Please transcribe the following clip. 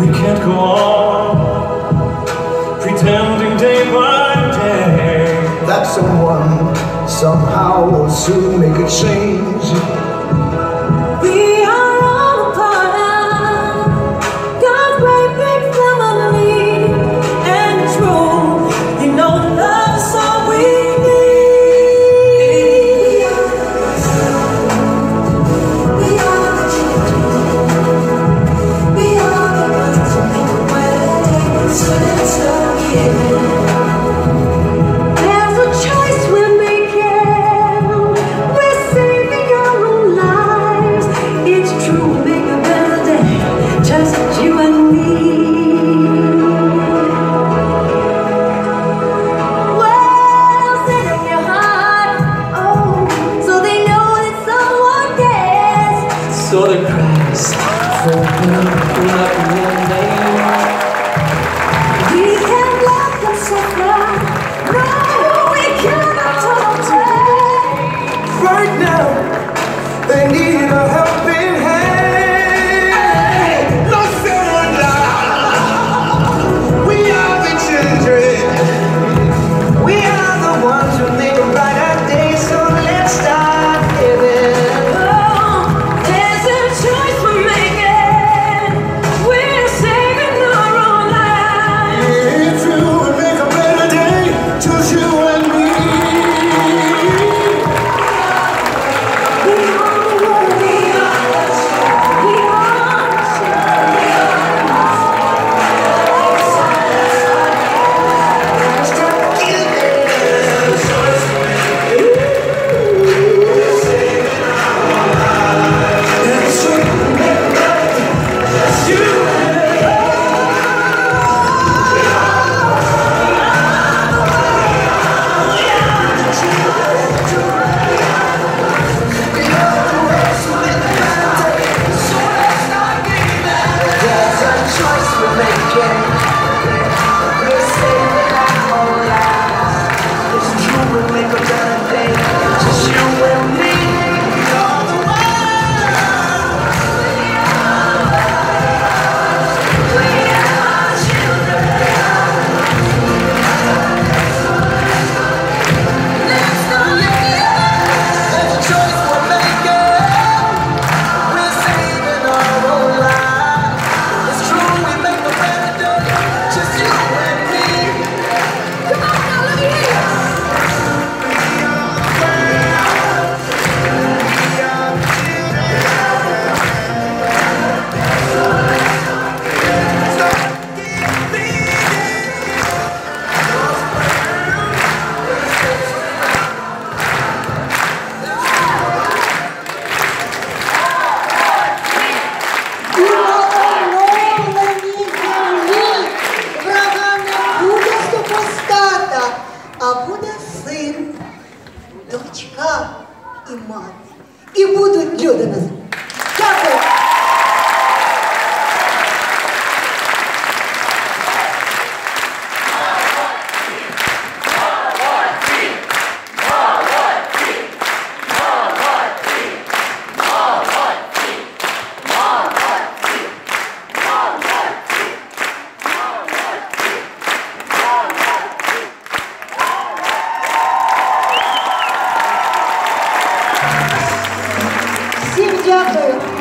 We can't go on pretending day by day that someone somehow will soon make a change. una, una Jeffrey.